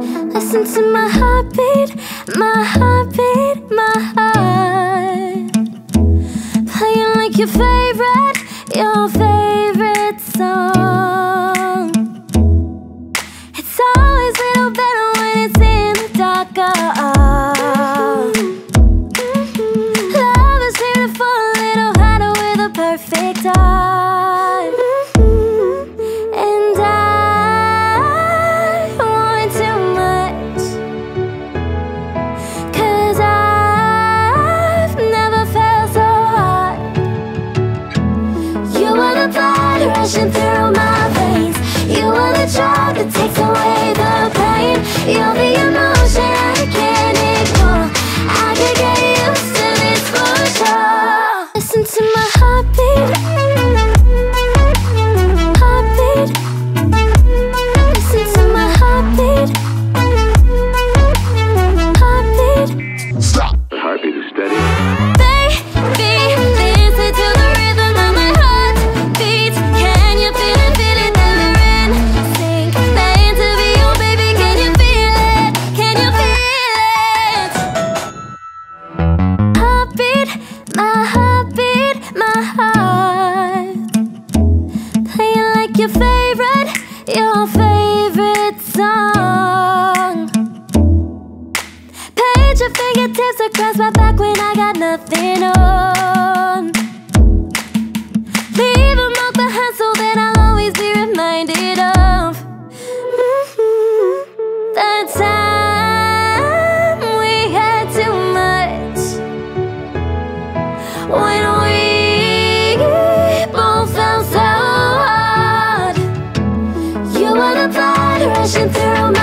Listen to my heartbeat, my heartbeat, my heart. Playing like your favorite, your favorite song. It's always a little better when it's in the dark. Oh, Love is beautiful, a little harder with a perfect heart. rushing through my veins. You are your favorite song. Paint your fingertips across my back when I got nothing on. crashing through